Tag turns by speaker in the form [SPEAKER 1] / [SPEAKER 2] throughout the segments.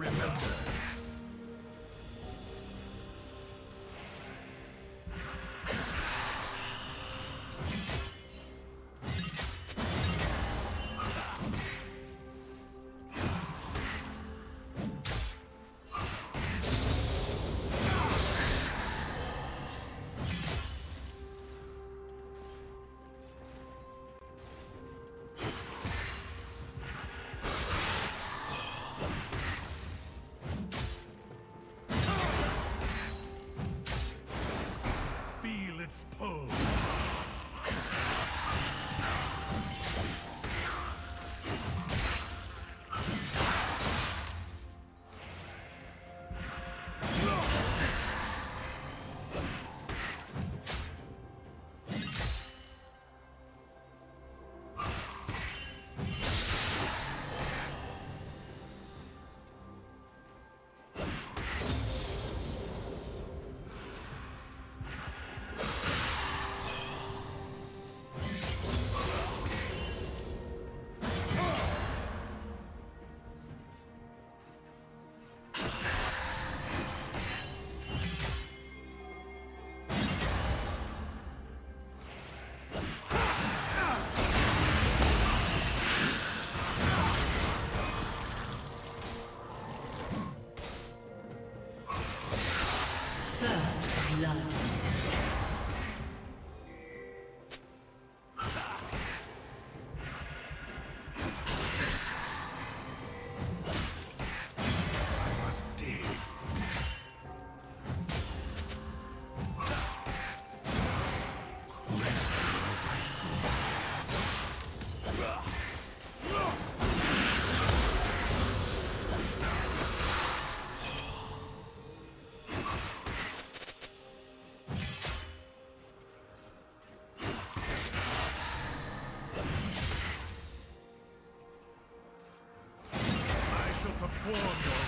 [SPEAKER 1] Remember.
[SPEAKER 2] Blood.
[SPEAKER 1] I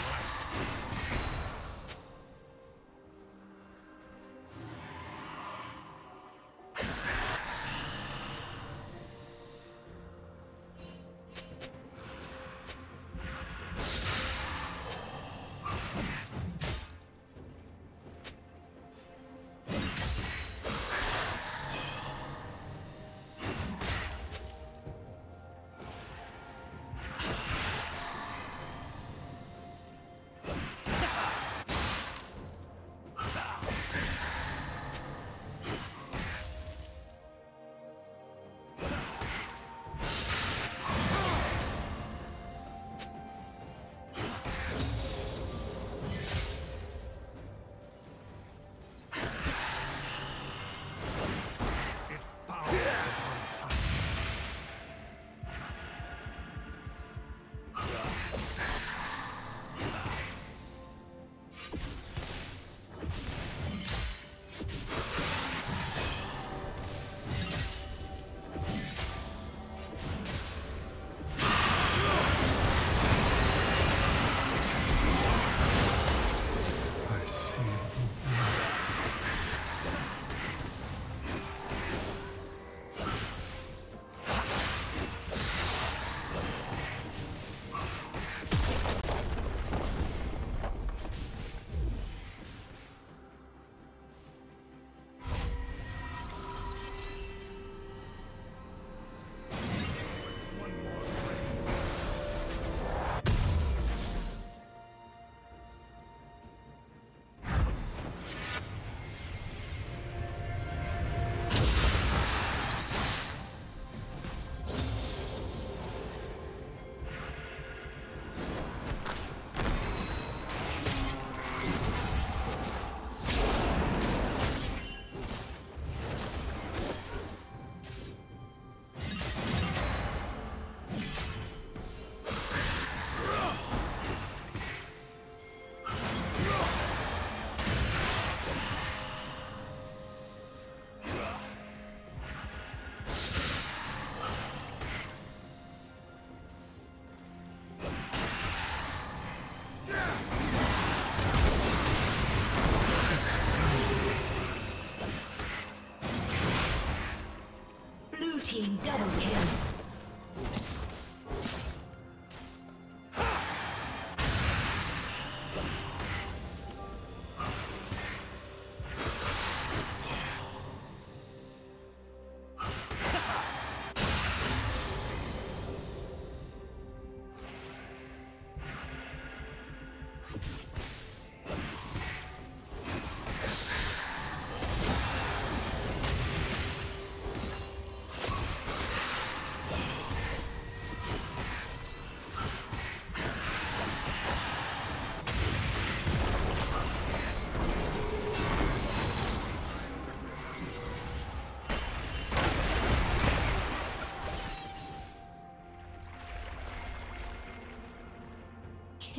[SPEAKER 2] double kill.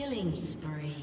[SPEAKER 2] Killing spree.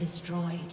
[SPEAKER 2] Destroyed.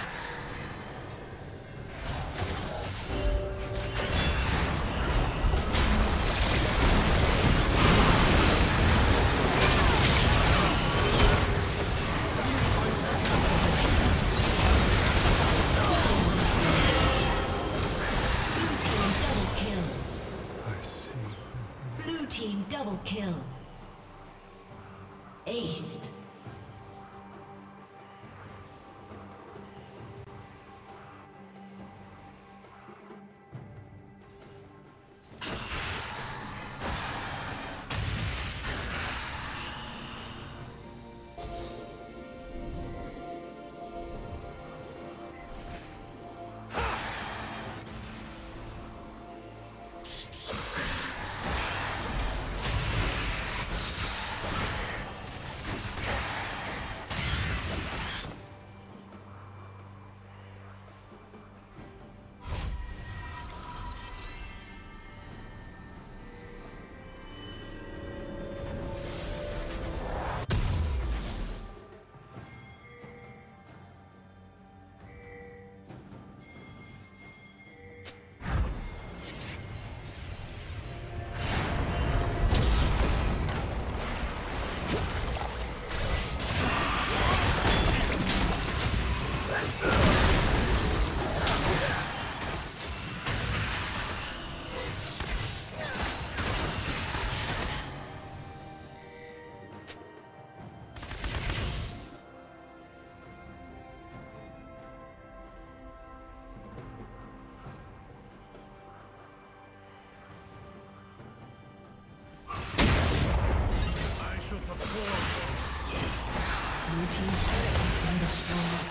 [SPEAKER 2] Blue team's turret.